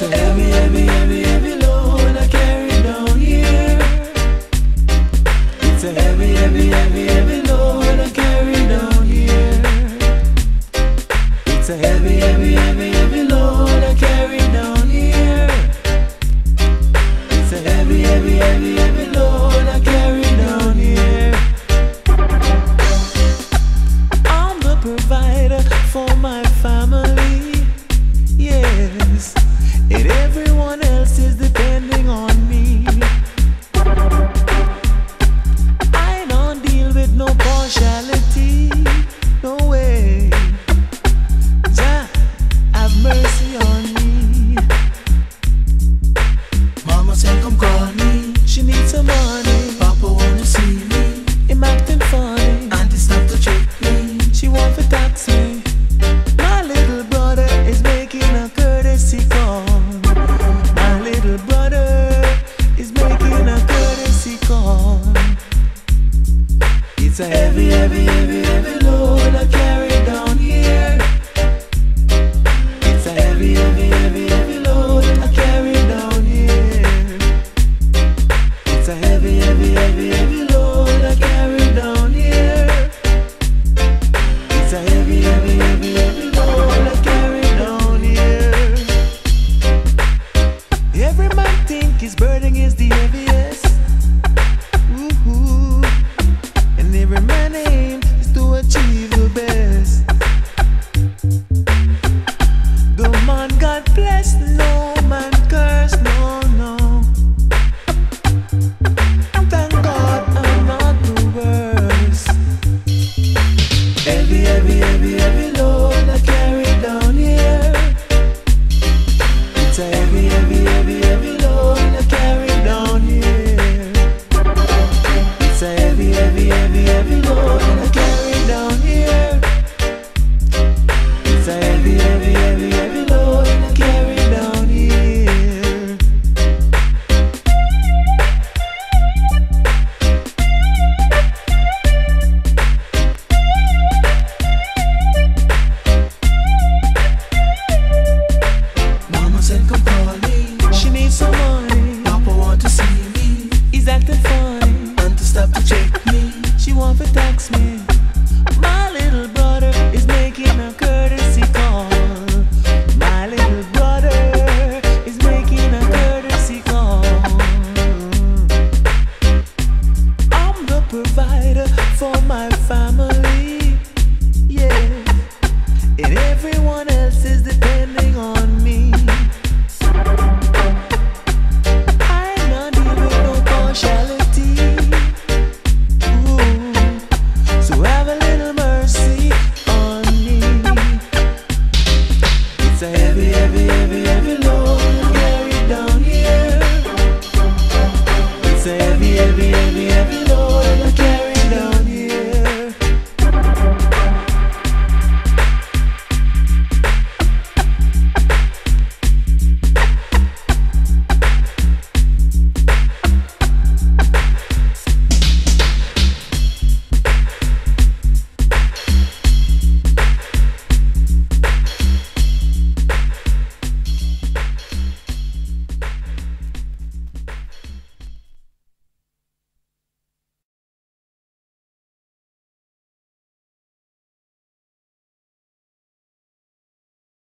dancing. Every saying? heavy, heavy, heavy, heavy load I carry down here. It's a heavy, heavy, heavy, heavy load I carry down here. It's a heavy, heavy, heavy, heavy load I carry. down here. and everyone else is depending on me. I'm not no partiality. Ooh. So have a little mercy on me. It's a heavy, heavy, heavy, heavy load down here. It's a heavy, heavy, heavy, heavy.